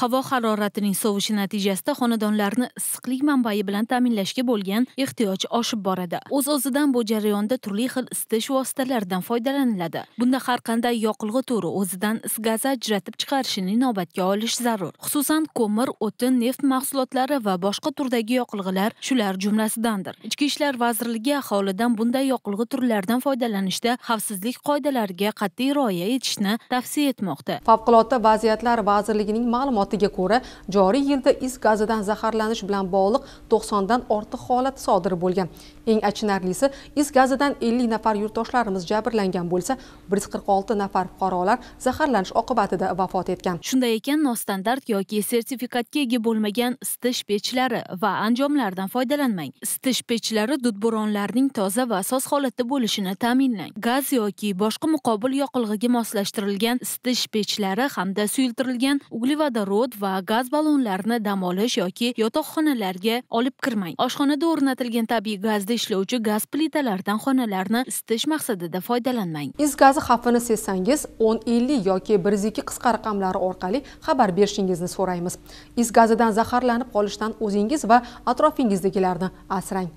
havo haroratining sovishi natijasida xonadonlarni issiqlik manbai bilan ta'minlashga bo'lgan ehtiyoj oshib boradi. O'z o'zidan bu jarayonda turli xil isitish vositalaridan foydalaniladi. Bunda har qanday yoqilg'i turi o'zidan is gazi ajratib chiqarishini inobatga olish zarur. Xususan ko'mir o'tin neft mahsulotlari va boshqa turdagi yoqilg'ilar shular jumlasidandir. Ichki ishlar vazirligi aholidan bunday yoqilg'i turlaridan foydalanishda xavfsizlik qoidalariga qat'iy rioya etishni tavsiya etmoqda. Favqulodda vaziyatlar vazirligining ma'lumotiga ko'ra joriy yilda is gazidan zaharlanish bilan bog'liq 90 dan ortiq holat sodir bo'lgan. Eng achinarlisi is gazidan ellik nafar yurtdoshlarimiz jabrlangan bo'lsa bir yuz qirq olti nafar fuqarolar zaharlanish oqibatida vafot etgan. Shunday ekan nostandart yoki sertifikatga ega bo'lmagan isitish pechlari va anjomlardan foydalanmang. Isitish pechlari dudburonlarning toza va soz holatda bo'lishini ta'minlang. Gaz yoki boshqa muqobil yoqilg'iga moslashtirilgan isitish pechlari hamda suyultirilgan uglevodorod va gaz ballonlarini dam olish yoki yotoqxonalarga olib kirmang. Oshxonada o'rnatilgan tabiiy gazda ishlovchi gaz plitalaridan xonalarni isitish maqsadida foydalanmang. Is gazi xavfini sezsangiz o'n ellik yoki bir yuz ikki qisqa raqamlari orqali xabar berishingizni so'raymiz. Is gazidan zaharlanib qolishdan o'zingiz va atrofingizdagilarni asrang.